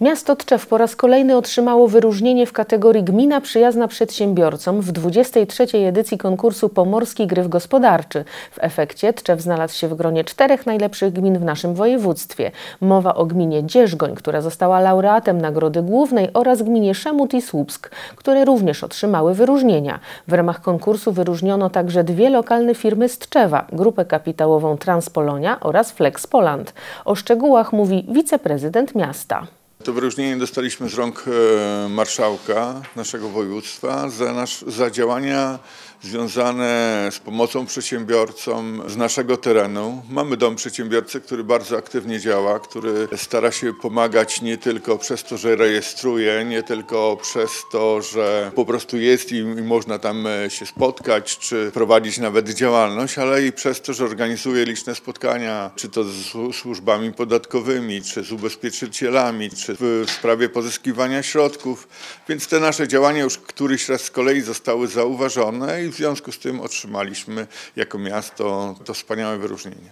Miasto Tczew po raz kolejny otrzymało wyróżnienie w kategorii Gmina przyjazna przedsiębiorcom w 23. edycji konkursu Pomorski Gryf Gospodarczy. W efekcie Tczew znalazł się w gronie czterech najlepszych gmin w naszym województwie. Mowa o gminie Dzierżgoń, która została laureatem Nagrody Głównej oraz gminie Szemut i Słupsk, które również otrzymały wyróżnienia. W ramach konkursu wyróżniono także dwie lokalne firmy z Tczewa, grupę kapitałową Transpolonia oraz Flex Poland. O szczegółach mówi wiceprezydent miasta. To wyróżnienie dostaliśmy z rąk e, marszałka naszego województwa za, nasz, za działania związane z pomocą przedsiębiorcom z naszego terenu. Mamy dom przedsiębiorcy, który bardzo aktywnie działa, który stara się pomagać nie tylko przez to, że rejestruje, nie tylko przez to, że po prostu jest i, i można tam e, się spotkać, czy prowadzić nawet działalność, ale i przez to, że organizuje liczne spotkania, czy to z służbami podatkowymi, czy z ubezpieczycielami, czy w sprawie pozyskiwania środków. Więc te nasze działania już któryś raz z kolei zostały zauważone i w związku z tym otrzymaliśmy jako miasto to wspaniałe wyróżnienie.